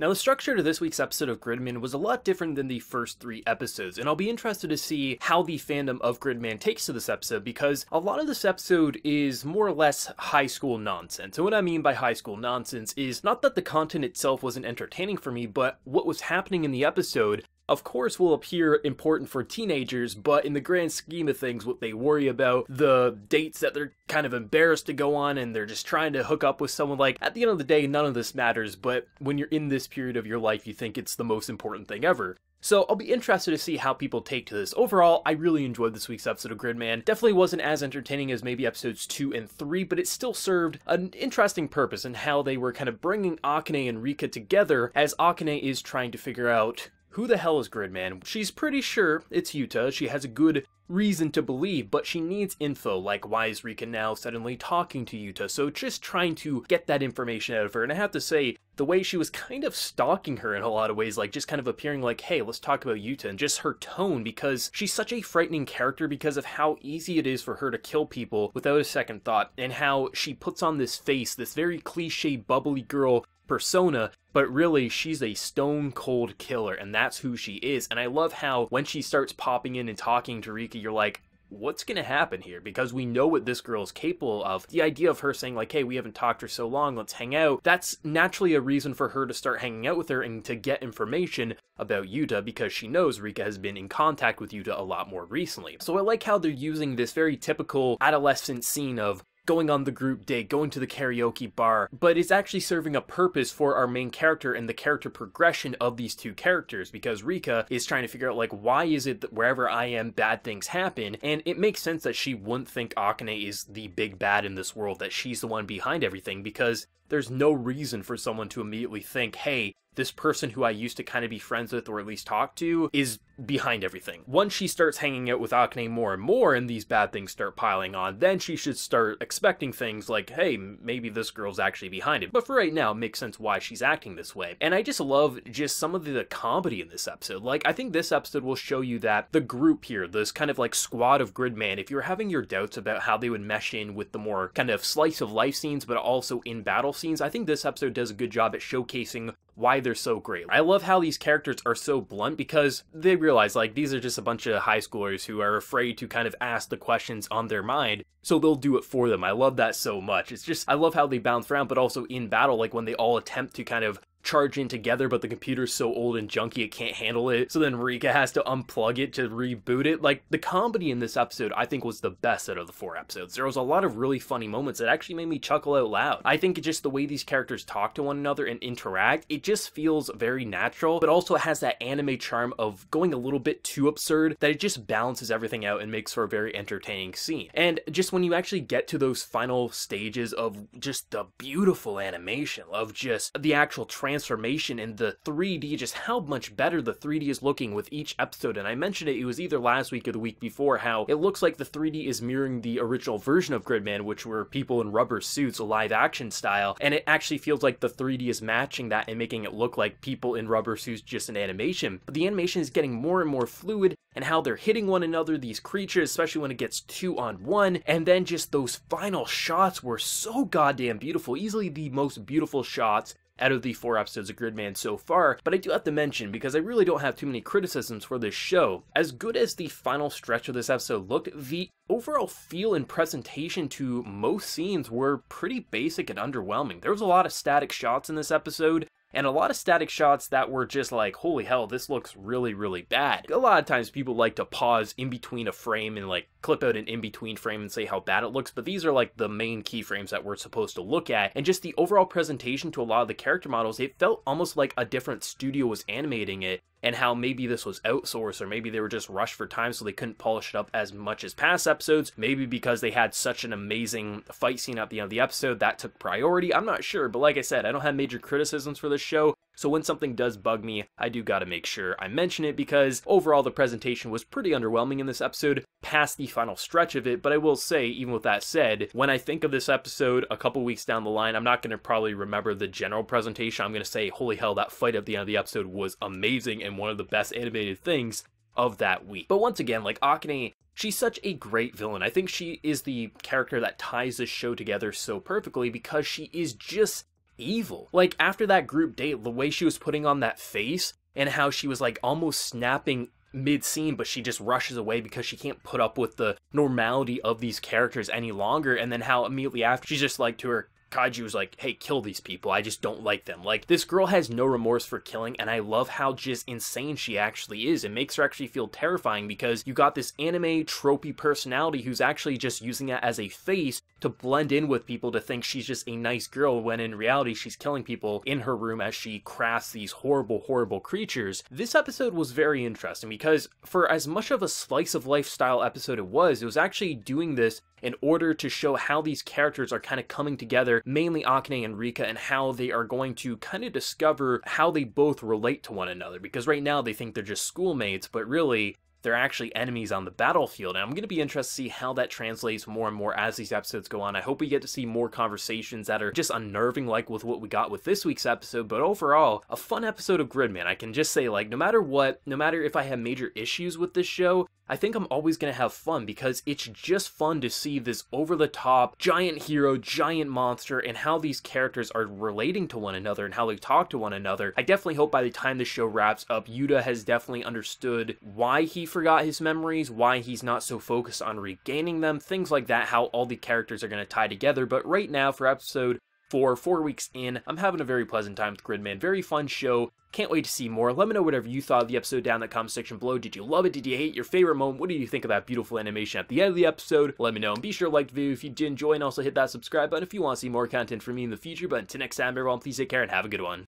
Now, the structure to this week's episode of Gridman was a lot different than the first three episodes, and I'll be interested to see how the fandom of Gridman takes to this episode because a lot of this episode is more or less high school nonsense. And what I mean by high school nonsense is not that the content itself wasn't entertaining for me, but what was happening in the episode of course will appear important for teenagers, but in the grand scheme of things, what they worry about, the dates that they're kind of embarrassed to go on and they're just trying to hook up with someone, like, at the end of the day, none of this matters, but when you're in this period of your life, you think it's the most important thing ever. So I'll be interested to see how people take to this. Overall, I really enjoyed this week's episode of Gridman. Definitely wasn't as entertaining as maybe episodes 2 and 3, but it still served an interesting purpose in how they were kind of bringing Akane and Rikka together as Akane is trying to figure out who the hell is Gridman? She's pretty sure it's Yuta. She has a good reason to believe, but she needs info, like why is Rikka now suddenly talking to Yuta? So just trying to get that information out of her. And I have to say, the way she was kind of stalking her in a lot of ways, like just kind of appearing like, hey, let's talk about Yuta, and just her tone, because she's such a frightening character because of how easy it is for her to kill people without a second thought, and how she puts on this face, this very cliche bubbly girl persona, but really she's a stone cold killer and that's who she is. And I love how when she starts popping in and talking to Rikka, you're like, what's going to happen here? Because we know what this girl is capable of. The idea of her saying, like, hey, we haven't talked for so long, let's hang out, that's naturally a reason for her to start hanging out with her and to get information about Yuta because she knows Rikka has been in contact with Yuta a lot more recently. So I like how they're using this very typical adolescent scene of going on the group date, going to the karaoke bar, but it's actually serving a purpose for our main character and the character progression of these two characters because Rikka is trying to figure out like why is it that wherever I am bad things happen? And it makes sense that she wouldn't think Akane is the big bad in this world that she's the one behind everything because there's no reason for someone to immediately think, hey, this person who I used to kind of be friends with or at least talk to is behind everything. Once she starts hanging out with Akane more and more and these bad things start piling on, then she should start expecting things like, hey, maybe this girl's actually behind it. But for right now, it makes sense why she's acting this way. And I just love just some of the comedy in this episode. Like, I think this episode will show you that the group here, this kind of like squad of Gridman, if you're having your doubts about how they would mesh in with the more kind of slice of life scenes, but also in battle scenes, I think this episode does a good job at showcasing why they're so great. I love how these characters are so blunt because they realize like these are just a bunch of high schoolers who are afraid to kind of ask the questions on their mind, so they'll do it for them. I love that so much. It's just I love how they bounce around, but also in battle, like when they all attempt to kind of charge in together, but the computer's so old and junky it can't handle it. So then Rikka has to unplug it to reboot it. Like the comedy in this episode, I think was the best out of the four episodes. There was a lot of really funny moments that actually made me chuckle out loud. I think just the way these characters talk to one another and interact, it just feels very natural, but also has that anime charm of going a little bit too absurd that it just balances everything out and makes for a very entertaining scene. And just when you actually get to those final stages of just the beautiful animation of just the actual trans transformation in the 3D, just how much better the 3D is looking with each episode. And I mentioned it, it was either last week or the week before, how it looks like the 3D is mirroring the original version of Gridman, which were people in rubber suits, a live action style. And it actually feels like the 3D is matching that and making it look like people in rubber suits just in animation. But the animation is getting more and more fluid and how they're hitting one another, these creatures, especially when it gets two on one. And then just those final shots were so goddamn beautiful, easily the most beautiful shots out of the four episodes of Gridman so far, but I do have to mention, because I really don't have too many criticisms for this show, as good as the final stretch of this episode looked, the overall feel and presentation to most scenes were pretty basic and underwhelming. There was a lot of static shots in this episode, and a lot of static shots that were just like, holy hell, this looks really, really bad. A lot of times people like to pause in between a frame and like clip out an in-between frame and say how bad it looks, but these are like the main keyframes that we're supposed to look at. And just the overall presentation to a lot of the character models, it felt almost like a different studio was animating it and how maybe this was outsourced or maybe they were just rushed for time so they couldn't polish it up as much as past episodes. Maybe because they had such an amazing fight scene at the end of the episode that took priority. I'm not sure, but like I said, I don't have major criticisms for this show. So when something does bug me, I do gotta make sure I mention it because overall the presentation was pretty underwhelming in this episode past the final stretch of it, but I will say, even with that said, when I think of this episode a couple weeks down the line, I'm not gonna probably remember the general presentation. I'm gonna say, holy hell, that fight at the end of the episode was amazing and one of the best animated things of that week. But once again, like Akane She's such a great villain. I think she is the character that ties this show together so perfectly because she is just evil. Like after that group date, the way she was putting on that face and how she was like almost snapping mid scene, but she just rushes away because she can't put up with the normality of these characters any longer. And then how immediately after she's just like to her Kaiji was like, hey, kill these people. I just don't like them. Like, this girl has no remorse for killing, and I love how just insane she actually is. It makes her actually feel terrifying because you got this anime tropey personality who's actually just using it as a face to blend in with people to think she's just a nice girl when in reality she's killing people in her room as she crafts these horrible, horrible creatures. This episode was very interesting because for as much of a slice of lifestyle episode it was, it was actually doing this in order to show how these characters are kind of coming together, mainly Akane and Rikka, and how they are going to kind of discover how they both relate to one another. Because right now they think they're just schoolmates, but really they're actually enemies on the battlefield. And I'm going to be interested to see how that translates more and more as these episodes go on. I hope we get to see more conversations that are just unnerving, like with what we got with this week's episode. But overall, a fun episode of Gridman. I can just say, like, no matter what, no matter if I have major issues with this show, I think I'm always going to have fun because it's just fun to see this over the top giant hero, giant monster, and how these characters are relating to one another and how they talk to one another. I definitely hope by the time the show wraps up, Yuta has definitely understood why he forgot his memories, why he's not so focused on regaining them, things like that, how all the characters are going to tie together. But right now, for episode four, four weeks in, I'm having a very pleasant time with Gridman. Very fun show. Can't wait to see more. Let me know whatever you thought of the episode down in the comment section below. Did you love it? Did you hate your favorite moment? What do you think of that beautiful animation at the end of the episode? Let me know. And be sure to like the video if you did enjoy and also hit that subscribe button if you want to see more content from me in the future. But until next time, everyone, please take care and have a good one.